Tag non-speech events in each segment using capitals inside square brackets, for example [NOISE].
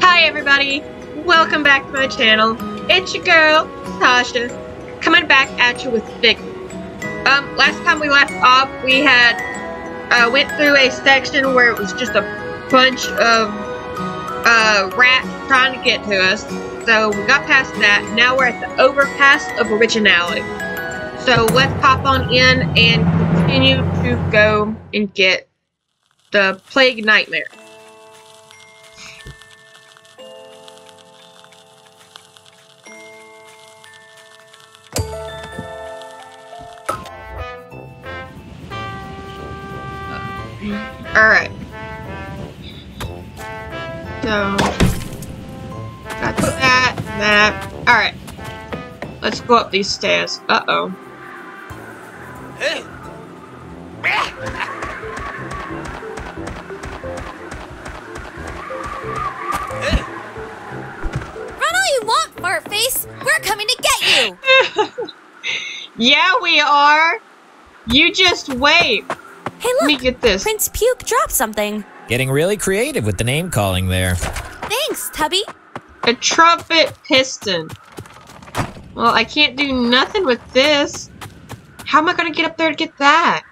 Hi everybody, welcome back to my channel. It's your girl, Tasha, coming back at you with Vic. Um, last time we left off, we had, uh, went through a section where it was just a bunch of, uh, rats trying to get to us. So we got past that, now we're at the overpass of originality. So let's pop on in and continue to go and get the Plague Nightmare. Alright. So, got that, that. Alright. Let's go up these stairs. Uh-oh. Run all you want, Fartface! We're coming to get you! [LAUGHS] yeah, we are! You just wait. Hey, look! Let me get this. Prince Puke dropped something. Getting really creative with the name calling there. Thanks, Tubby. A trumpet piston. Well, I can't do nothing with this. How am I gonna get up there to get that?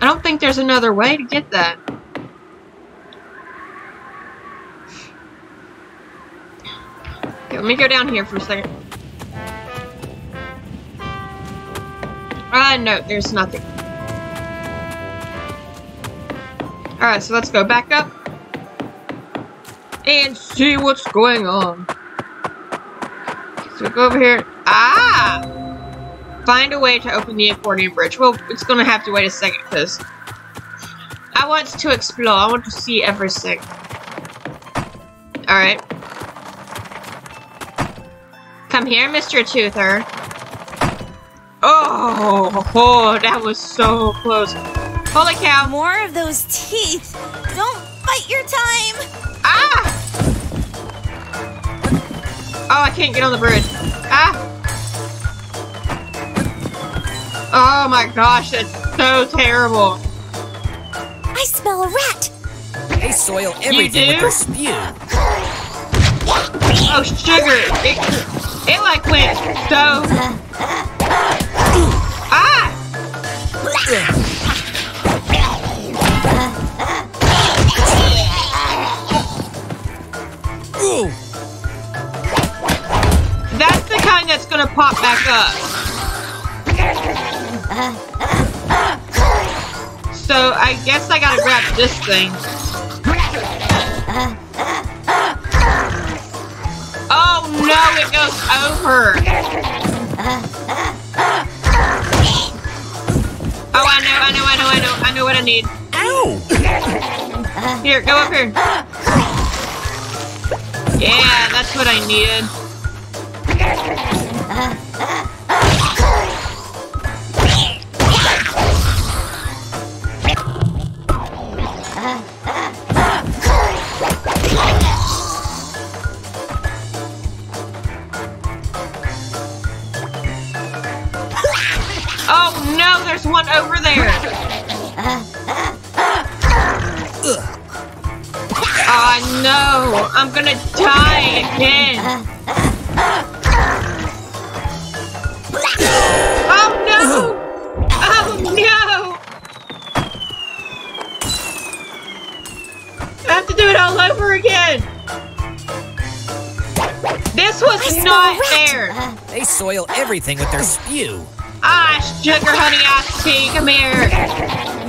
I don't think there's another way to get that. Okay, let me go down here for a second. Ah, no, there's nothing. Alright, so let's go back up and see what's going on. So go over here. Ah! Find a way to open the accordion bridge. Well, it's gonna have to wait a second because I want to explore. I want to see everything. Alright. Come here, Mr. Toother. Oh, oh, [LAUGHS] that was so close. Holy cow. More of those teeth. Don't bite your time. Ah! Oh, I can't get on the bridge. Ah! Oh my gosh, that's so terrible. I smell a rat. They soil everything do? with their spew. Oh, sugar. It, it like went so... Ah! Ooh, That's the kind that's gonna pop back up. So I guess I gotta grab this thing. Oh no, it goes over. Oh, I know, I know, I know, I know, I know what I need. ow! Here, go up here. Yeah, that's what I needed. Over there. Oh no, I'm gonna die again. Oh no! Oh no! I have to do it all over again. This was not fair. They soil everything with their spew. Ah, sugar honey iced tea, come here.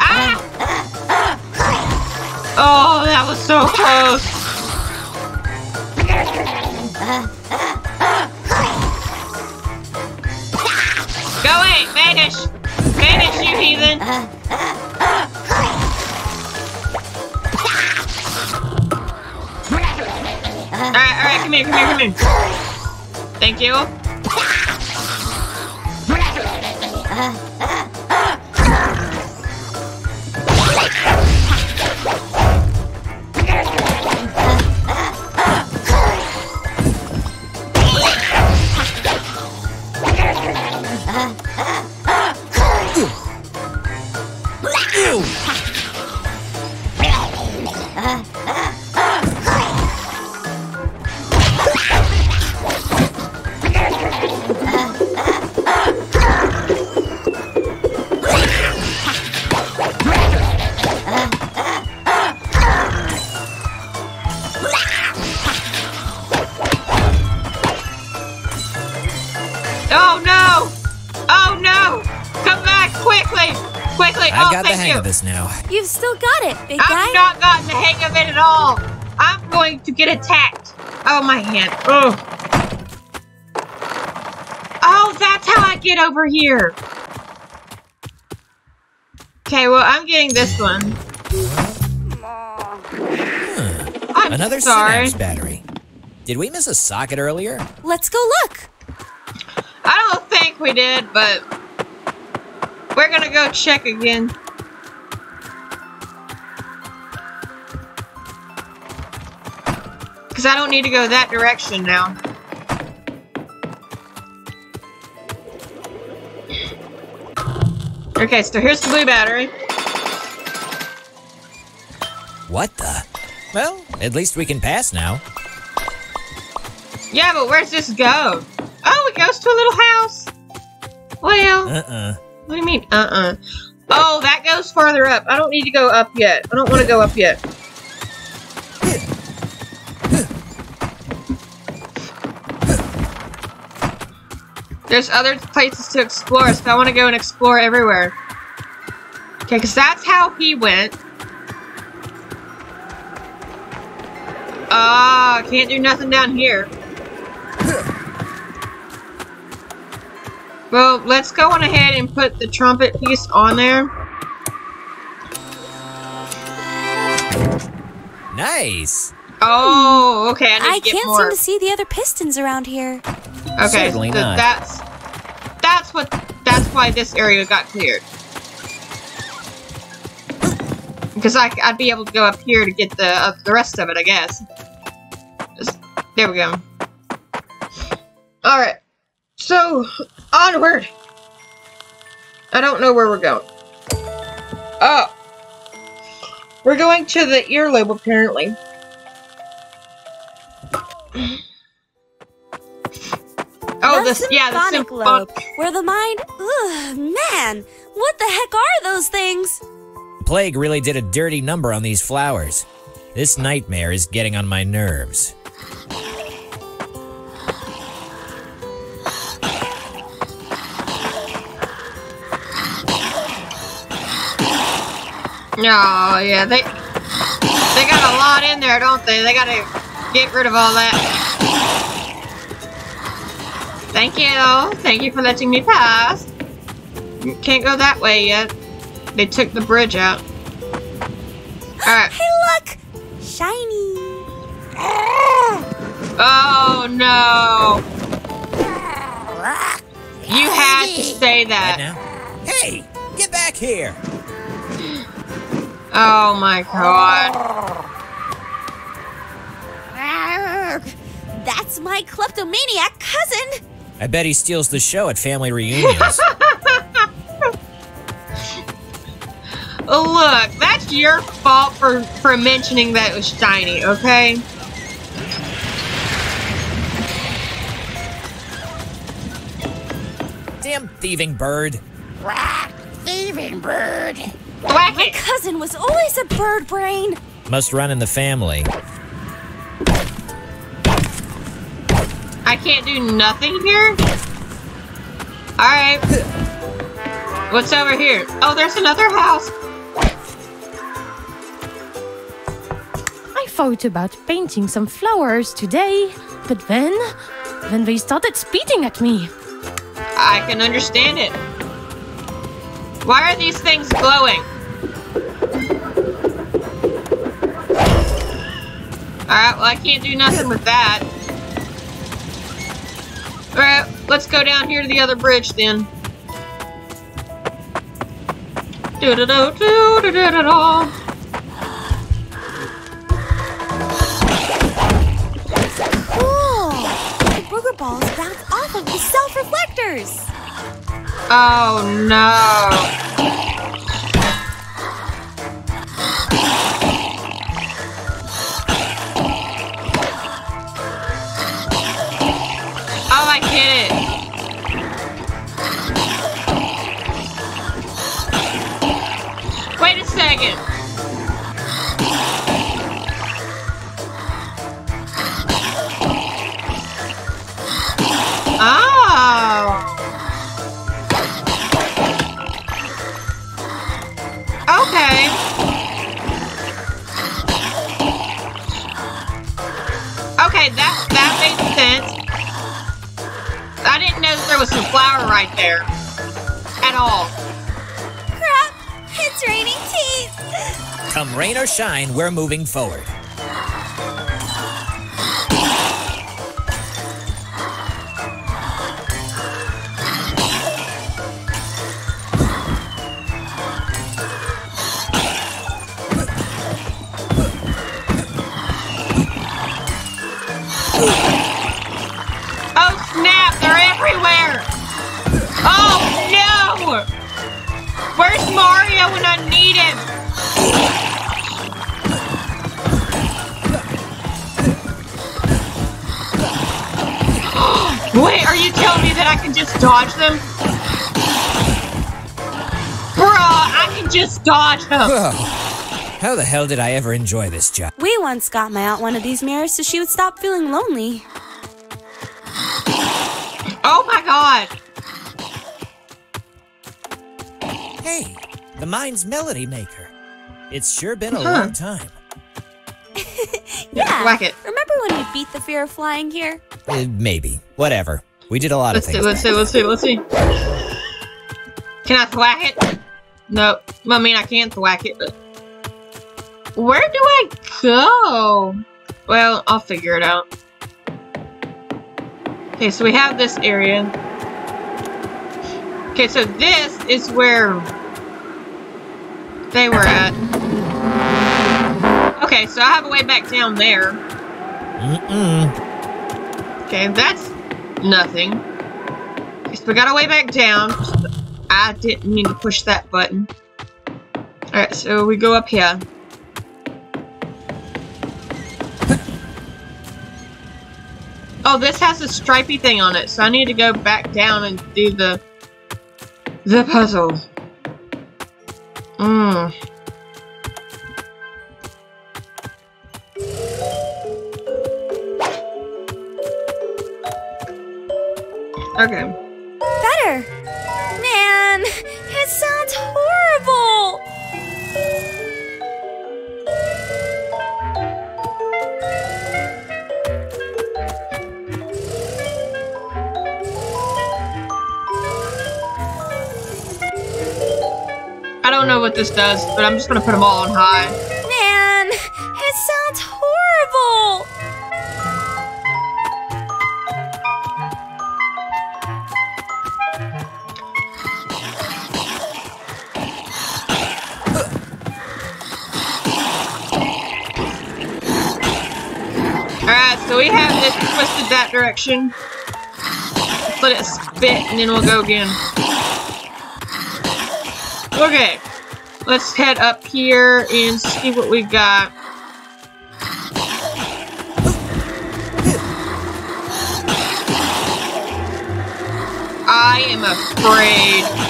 Ah! Oh, that was so close. Go away, vanish. Vanish, you heathen. Alright, alright, come here, come here, come here. Thank you. Get attacked. Oh, my hand. Oh. Oh, that's how I get over here. Okay, well, I'm getting this one. I'm Another sorry. synapse battery. Did we miss a socket earlier? Let's go look. I don't think we did, but we're gonna go check again. Because I don't need to go that direction now. Okay, so here's the blue battery. What the? Well, at least we can pass now. Yeah, but where's this go? Oh, it goes to a little house. Well, Uh-uh. what do you mean, uh-uh? Oh, that goes farther up. I don't need to go up yet. I don't want to go up yet. There's other places to explore, so I want to go and explore everywhere. Okay, because that's how he went. Ah, can't do nothing down here. Well, let's go on ahead and put the trumpet piece on there. Nice. Oh, okay. I need I to get can't more. seem to see the other pistons around here. Okay, Certainly so not. that's that's what that's why this area got cleared. Because I, I'd be able to go up here to get the uh, the rest of it, I guess. Just, there we go. All right, so onward. I don't know where we're going. Oh, we're going to the earlobe apparently. The this yeah, the symphonic symphon- lobe, where the mind. Ugh, man, what the heck are those things? Plague really did a dirty number on these flowers. This nightmare is getting on my nerves. Oh yeah, they they got a lot in there, don't they? They gotta get rid of all that. Thank you, thank you for letting me pass. Can't go that way yet. They took the bridge out. All right. Hey, look! Shiny. Oh no! You had to say Right that. now? Hey, get back here. Oh my god. That's my kleptomaniac cousin. I bet he steals the show at family reunions. [LAUGHS] Look, that's your fault for for mentioning that it was shiny, okay? Damn thieving bird. Thieving bird. Whack My it! cousin was always a bird brain. Must run in the family. I can't do nothing here? Alright. What's over here? Oh, there's another house. I thought about painting some flowers today, but then, then they started spitting at me. I can understand it. Why are these things glowing? Alright, well, I can't do nothing with that. Alright, let's go down here to the other bridge then. Do-do-do-do-do-do-do. Cool. The booger balls bounce off of the self-reflectors. Oh no. Come rain or shine, we're moving forward. Oh snap! They're everywhere! Oh no! Where's Mario when I I can just dodge them? Bruh, I can just dodge them! How the hell did I ever enjoy this job? We once got my aunt one of these mirrors so she would stop feeling lonely. Oh my god! Hey, the mine's Melody Maker. It's sure been a Huh. long time. [LAUGHS] Yeah. Whack it. Remember when we beat the fear of flying here? Uh, maybe. Whatever. We did a lot Let's of see, things. let's see, let's see, let's see. Can I thwack it? No. I mean, I can't thwack it, but... Where do I go? Well, I'll figure it out. Okay, so we have this area. Okay, so this is where they were at. Okay, so I have a way back down there. Mm-mm. Okay, that's nothing. Okay, so we got our way back down. I didn't mean to push that button. Alright, so we go up here. Oh, this has a stripy thing on it, so I need to go back down and do the the puzzle. Mmm. Okay. Better! Man, it sounds horrible! I don't know what this does, but I'm just gonna put them all on high. Man, it sounds horrible! So we have this twisted that direction. Let it spit and then we'll go again. Okay. Let's head up here and see what we got. I am afraid.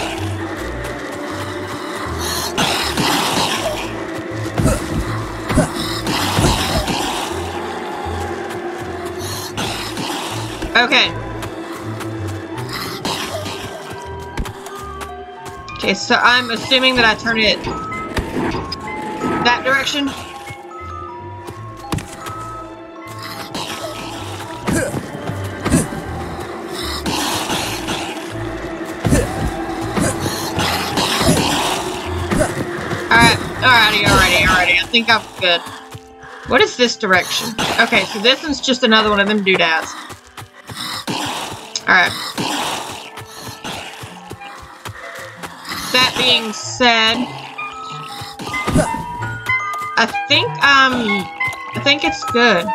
Okay. Okay, so I'm assuming that I turn it that direction. Alright, alrighty, alrighty, alrighty. I think I'm good. What is this direction? Okay, so this one's just another one of them doodads. Alright. That being said, I think, um, I think it's good.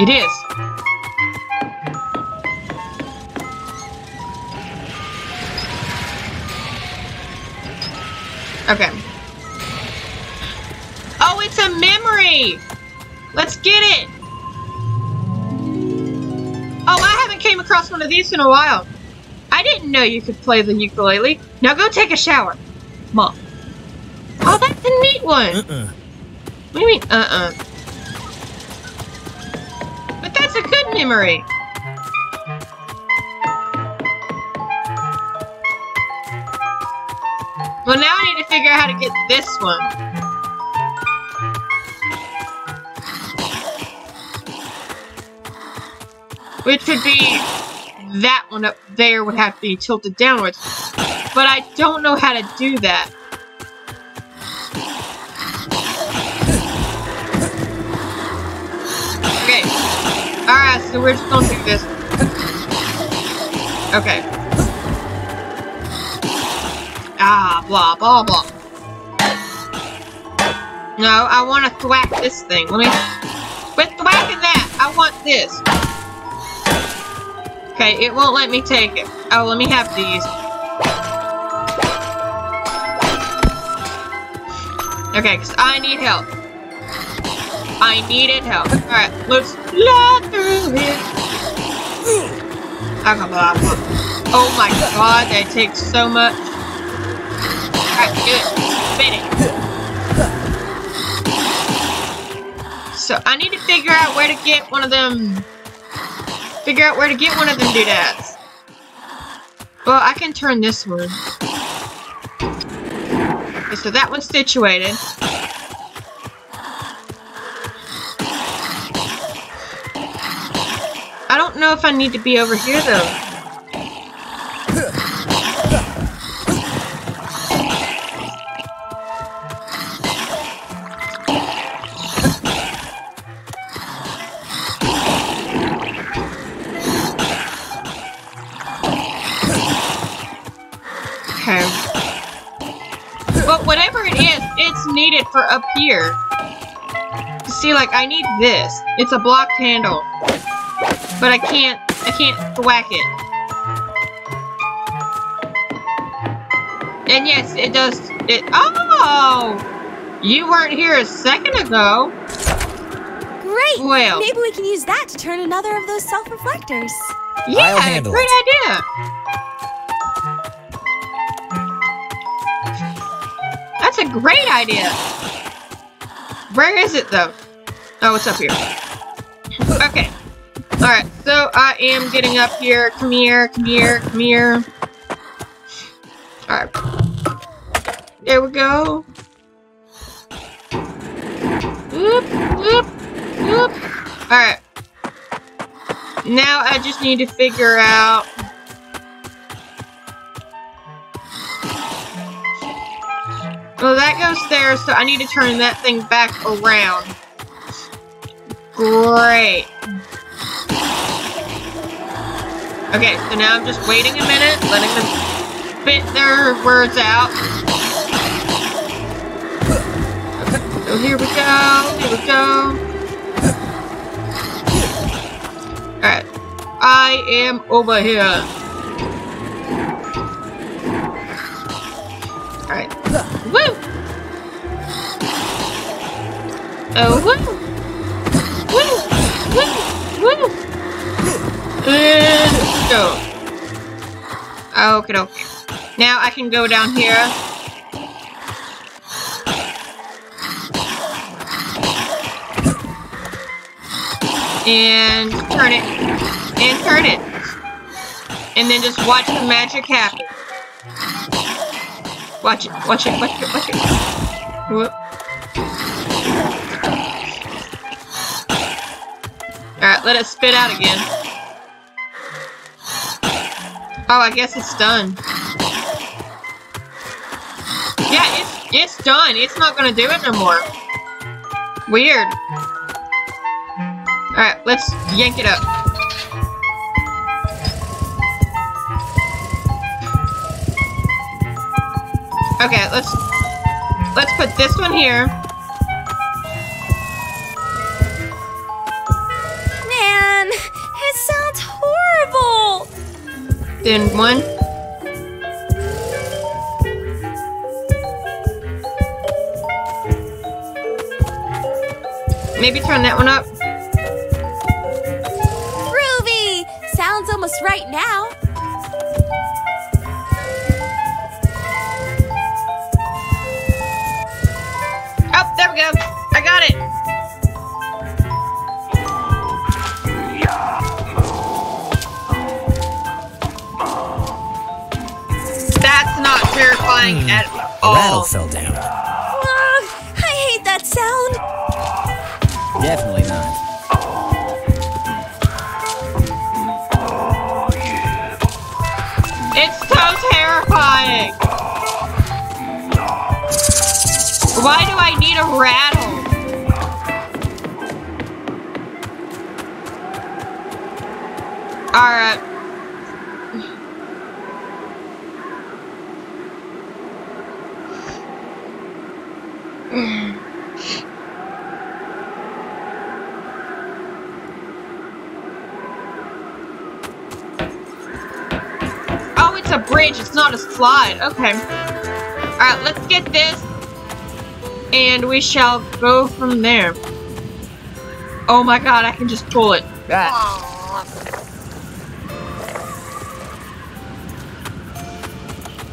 It is. Okay. Oh, it's a memory! Let's get it! Oh, I haven't came across one of these in a while. I didn't know you could play the ukulele. Now go take a shower. Mom. Oh, that's a neat one. Uh-uh. What do you mean, uh-uh? But that's a good memory. Well, now I need to figure out how to get this one. Which would be that one up there would have to be tilted downwards. But I don't know how to do that. Okay. Alright, so we're just gonna do this. Okay. Ah, blah, blah, blah. No, I want to thwack this thing. Let me... Quit thwacking that! I want this. Okay, it won't let me take it. Oh, let me have these. Okay, because I need help. I needed help. Alright, let's let through it. Okay, blah, blah. Oh my god, that takes so much. Alright, good. Spin it. So, I need to figure out where to get one of them figure out where to get one of them doodads. Well, I can turn this one. Okay, so that one's situated. I don't know if I need to be over here, though. Here. See, like, I need this. It's a blocked handle. But I can't, I can't thwack it. And yes, it does, it, oh! You weren't here a second ago. Great! Well. Maybe we can use that to turn another of those self-reflectors. Yeah, handle great it. idea. That's a great idea. Where is it though? Oh, it's up here. Okay. Alright, so I am getting up here. Come here, come here, come here. Alright. There we go. Whoop, whoop, whoop. Alright. Now I just need to figure out... Well, that goes there, so I need to turn that thing back around. Great. Okay, so now I'm just waiting a minute, letting them spit their words out. So here we go, here we go. Alright. I am over here. Uh, oh, woo! Woo! Woo! Woo! And uh, go. Okay, okay. Now I can go down here. And turn it. And turn it. And then just watch the magic happen. Watch it, watch it, watch it, watch it. Whoop. Let it spit out again. Oh, I guess it's done. Yeah, it's it's done. It's not gonna do it no more. Weird. Alright, let's yank it up. Okay, let's let's put this one here. Then one. Maybe turn that one up. Groovy. Sounds almost right now. Oh, there we go. I got it. terrifying mm, at all. Rattle fell down. Ugh, I hate that sound. Definitely not. It's so terrifying. Why do I need a rattle? Alright. Bridge. It's not a slide. Okay. Alright, let's get this. And we shall go from there. Oh my god, I can just pull it.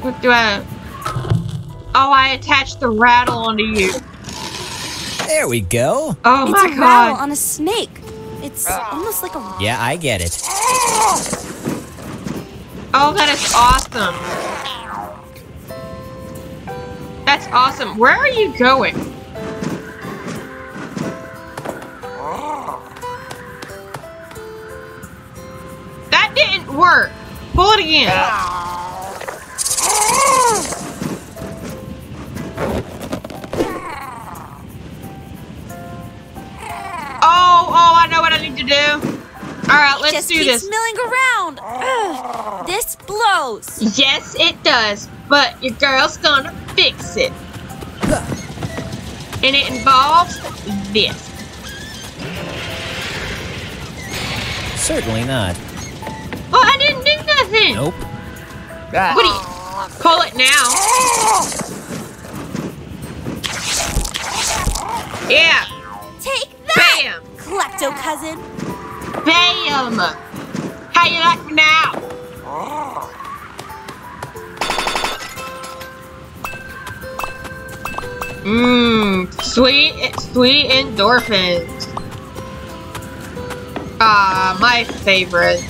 What do I... Oh, I attached the rattle onto you. There we go. Oh it's my a rattle on a snake. It's ah. almost like a. Yeah, I get it. Ah. Oh, that is awesome. That's awesome. Where are you going? That didn't work. Pull it again. Oh, oh, I know what I need to do. All right, let's just do keeps this. milling around. Ugh, this blows. Yes, it does, but your girl's gonna fix it. And it involves this. Certainly not. Well, I didn't do nothing. Nope. What do you pull it now? Yeah, Take that, bam, klepto cousin. Bam. How you like me now? Mmm, sweet, sweet endorphins. Ah, my favorite.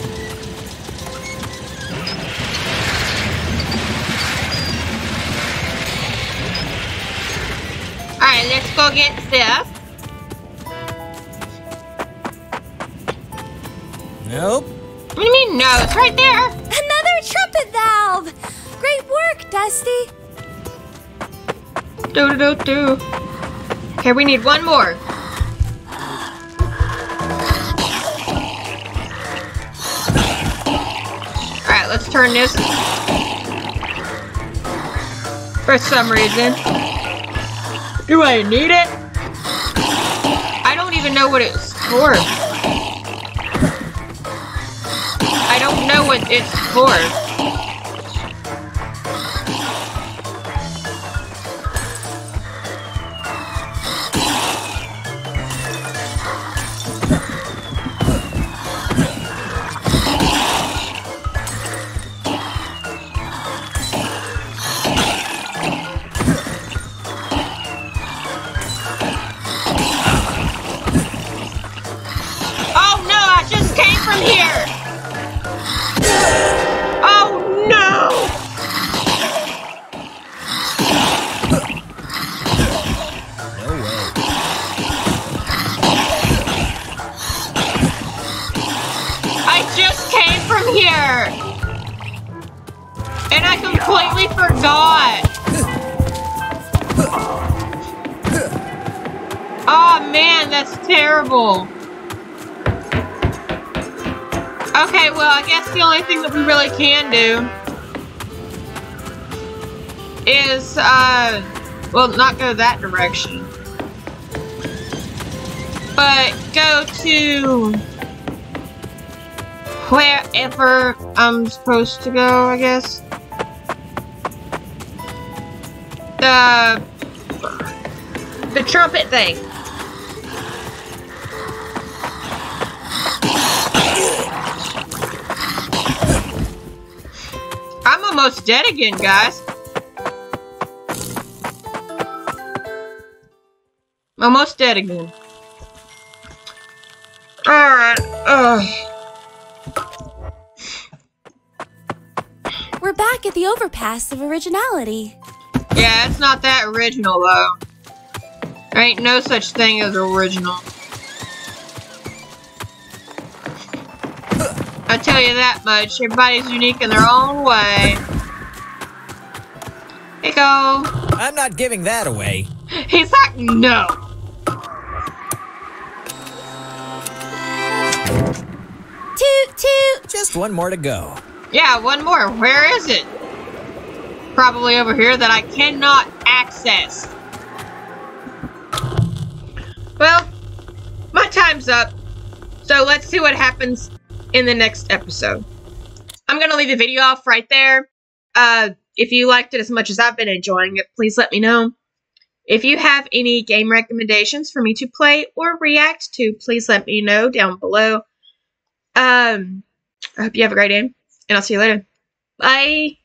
Alright, let's go get Seth. Nope. What do you mean no? It's right there. Another trumpet valve. Great work, Dusty. Do do do do. Okay, we need one more. Alright, let's turn this. For some reason. Do I need it? I don't even know what it's for. It's for. Oh no, I just came from here! Okay, well, I guess the only thing that we really can do is, uh, well, not go that direction. But go to wherever I'm supposed to go, I guess. The the trumpet thing. Almost dead again, guys. Almost dead again. Alright. Ugh. We're back at the overpass of originality. Yeah, it's not that original though. There ain't no such thing as original. I'll tell you that much. Everybody's unique in their own way. Hey, go. I'm not giving that away. He's like, no. Toot toot. Just one more to go. Yeah, one more. Where is it? Probably over here that I cannot access. Well, my time's up. So let's see what happens in the next episode. I'm going to leave the video off right there. Uh, if you liked it as much as I've been enjoying it, please let me know. If you have any game recommendations for me to play or react to, please let me know down below. Um, I hope you have a great day, and I'll see you later. Bye.